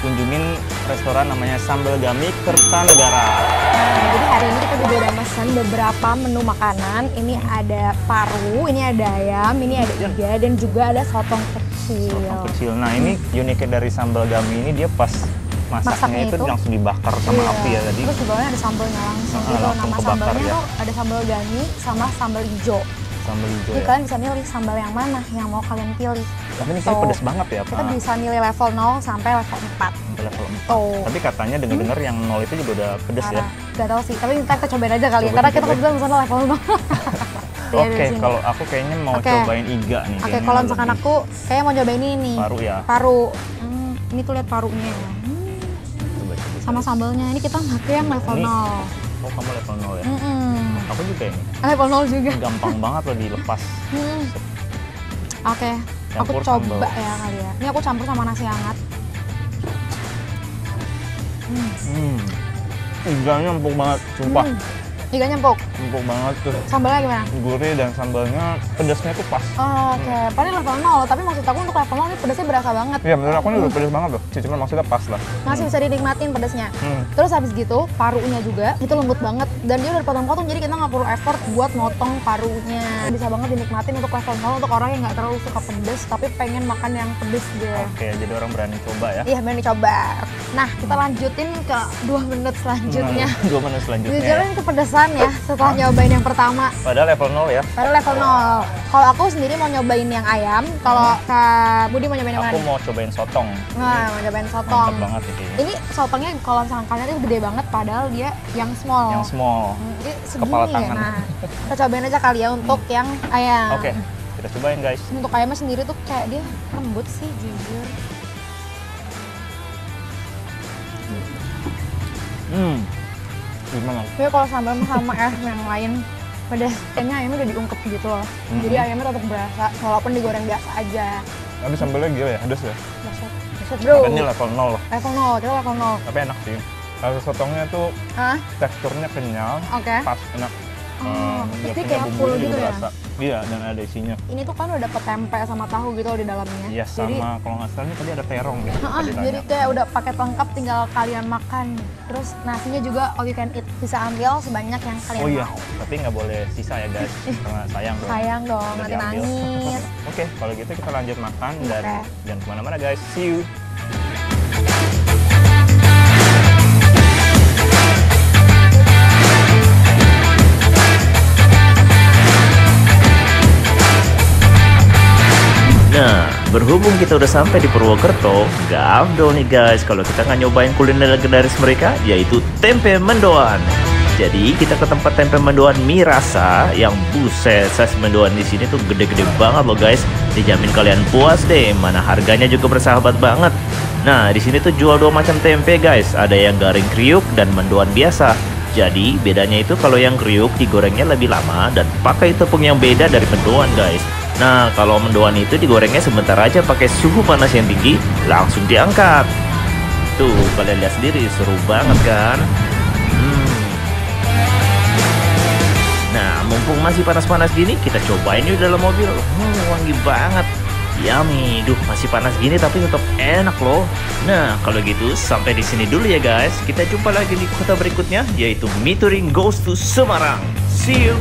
restoran namanya Sambal Gami Kertanegara. Nah, jadi hari ini kita juga udah pesan beberapa menu makanan. Ini ada paru, ini ada ayam, ini ada iga, dan juga ada sotong kecil. Sotong kecil. Nah ini uniknya dari Sambal Gami ini dia pas masaknya, Masaknya itu, itu? langsung dibakar sama Iya. api ya tadi. Terus di bawahnya ada sambalnya langsung. Ah, gitu. langsung Nama sambalnya ya. tuh ada sambal gani sama sambal hijau. Sambal hijau Jadi ya. kalian bisa milih sambal yang mana yang mau kalian pilih. Tapi ini kayak Tuh. pedes banget ya Kita Pak. bisa milih level 0 sampai level 4. Sampai level 4. Tuh. Tapi katanya dengar-dengar yang nol itu juga udah pedes ya. Parah. Gak tau sih, tapi ntar kita cobain aja kali ya. Coba Karena kita kebetulan pesan level 0. Iya, Oke, kalau aku kayaknya mau Oke. cobain iga nih. Oke, kayaknya kalau misalkan lebih aku kayak mau cobain ini nih. paru ya. Paru. Hmm, ini tuh lihat parunya. Hmm, Coba, coba. sama sambalnya. Ini kita pakai yang level Ini- 0. Oh, kamu level 0 ya. Mm-mm. Aku juga ini. Level 0 juga. Gampang banget loh dilepas. Hmm. Oke, aku Campur coba sambal. ya kali ya. Ini aku campur sama nasi hangat. Hmm. Hmm. Iganya empuk banget, sumpah. Hmm. Iganya empuk. Empuk banget tuh. Sambalnya gimana? Gurih dan sambalnya pedasnya tuh pas. Oh, Oke, padahal level 0, tapi maksud aku untuk level 0 ini pedasnya berasa banget. Iya, menurut aku ini udah pedas banget loh. Cuma maksudnya pas lah. Masih bisa dinikmatin pedasnya. Hmm. Terus habis gitu, parunya juga itu lembut banget dan dia udah dipotong-potong jadi kita nggak perlu effort buat motong parunya. Bisa banget dinikmatin untuk level 0 untuk orang yang nggak terlalu suka pedes tapi pengen makan yang pedes deh. Oke, jadi orang berani coba ya. Iya, bener dicoba. Nah, kita lanjutin ke dua menit selanjutnya. Nah, Dua menit selanjutnya. Jujur ya. Kepedesan ya setelah nyobain yang pertama. Padahal level 0 ya. Baru level 0. Kalau aku sendiri mau nyobain yang ayam, kalau Kak Budi mau nyobain yang Aku mana? mau cobain sotong. Nah, mau nyobain sotong. Mantap banget ini. Ini sotongnya kalau kalian itu gede banget padahal dia yang small. Yang small. Hmm, Ini segini Kepala ya. tangan. Nah, kita cobain aja kali ya untuk yang ayam. Oke, kita cobain guys. Untuk ayamnya sendiri tuh kayak dia lembut sih jujur. Gimana? Tapi kalau sambal sama es yang lain pedas, kayaknya ayamnya udah diungkep gitu loh. Jadi Mhm. ayamnya tetap berasa walaupun digoreng biasa aja. Tapi sambalnya gila ya, pedas ya. Baset, baset bro. Makanya level 0 loh. Level 0, coba level 0. Tapi enak sih. Rasa sotongnya tuh Hah? teksturnya kenyal, Oke. pas enak. Oh, jadi punya kayak full gitu ya? berasa. Iya, dan ada isinya. Ini tuh kan udah dapet tempe sama tahu gitu di dalamnya. Iya, Jadi sama kalau nggak salah ini tadi ada terong. Ah, tadi jadi kayak udah paket lengkap tinggal kalian makan. Terus nasinya juga all you can eat. Bisa ambil sebanyak yang kalian Oh iya, mau. tapi nggak boleh sisa ya guys, karena sayang dong. Sayang dong, nanti nangis. Oke, kalau gitu kita lanjut makan dan Oke. jangan ke mana-mana guys. See you. Nah, berhubung kita udah sampai di Purwokerto, nggak afdol nih guys kalau kita nggak nyobain kuliner legendaris mereka, yaitu tempe mendoan. Jadi kita ke tempat tempe mendoan mie rasa yang buset size mendoan di sini tuh gede-gede banget loh guys. Dijamin kalian puas deh, mana harganya juga bersahabat banget. Nah, di sini tuh jual dua macam tempe guys, ada yang garing kriuk dan mendoan biasa. Jadi bedanya itu kalau yang kriuk digorengnya lebih lama dan pakai tepung yang beda dari mendoan guys. Nah, kalau mendoan itu digorengnya sebentar aja pakai suhu panas yang tinggi, langsung diangkat. Tuh, kalian lihat sendiri, seru banget kan? Hmm. Nah, mumpung masih panas-panas gini, kita cobain yuk dalam mobil. Hmm, wangi banget. Yummy, duh masih panas gini tapi tetap enak loh. Nah, kalau gitu sampai di sini dulu ya guys. Kita jumpa lagi di kota berikutnya, yaitu Mituring Goes to Semarang. See you.